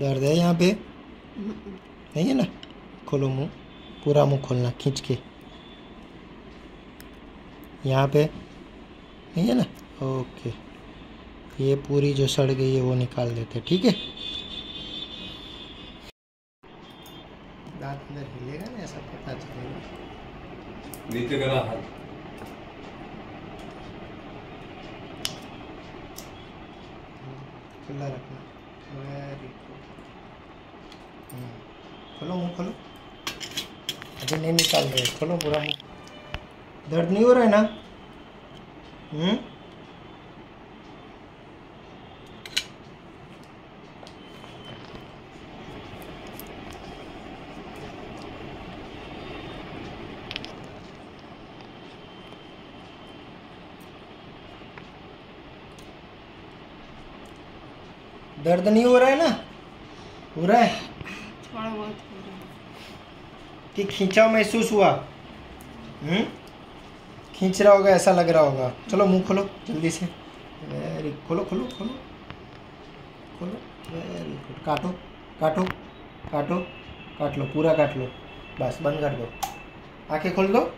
दर्द है यहाँ पे? नहीं है ना? खोलो मुँह पूरा मुँह खोलना खींच के। यहाँ पे? नहीं है ना? ओके। ये पूरी जो सड़ गई है वो निकाल देते ठीक है? दांत अंदर हिलेगा ना ऐसा पता चलेगा। नीचे करा हाथ। खुला रखना। वेरी खोलो मुँह खोलो। अभी नहीं निकाल रहे। खोलो पूरा मुँह। दर्द नहीं हो रहा है ना? हम्म? दर्द नहीं हो रहा है ना? हो रहा है? बहुत हो रहा है। कि खींचाव महसूस हुआ? हम्म? खींच रहा होगा, ऐसा लग रहा होगा। चलो, मुँह खोलो, जल्दी से। वेरी खोलो खोलो खोलो। खोलो। वेरी गुड काटो काटो काटो, काट लो, पूरा काट लो। बस, बंद कर दो। आँखें खोल दो।